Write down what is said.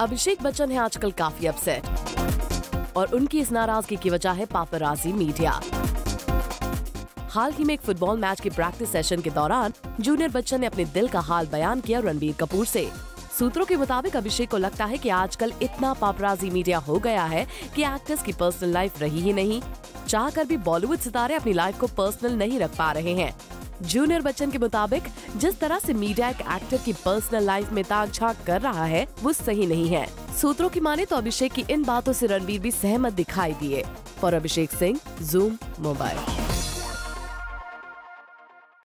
अभिषेक बच्चन है आजकल काफ़ी अपसेट और उनकी इस नाराज़गी की वजह है पापराजी मीडिया। हाल ही में एक फुटबॉल मैच के प्रैक्टिस सेशन के दौरान जूनियर बच्चन ने अपने दिल का हाल बयान किया रणबीर कपूर से। सूत्रों के मुताबिक अभिषेक को लगता है कि आजकल इतना पापराजी मीडिया हो गया है कि एक्टर्स की पर्सनल लाइफ रही ही नहीं। चाह कर भी बॉलीवुड सितारे अपनी लाइफ को पर्सनल नहीं रख पा रहे हैं। जूनियर बच्चन के मुताबिक, जिस तरह से मीडिया एक एक्टर की पर्सनल लाइफ में ताक झाक कर रहा है, वो सही नहीं है। सूत्रों की माने तो अभिषेक की इन बातों से रणबीर भी सहमत दिखाई दिए। और अभिषेक सिंह जूम मोबाइल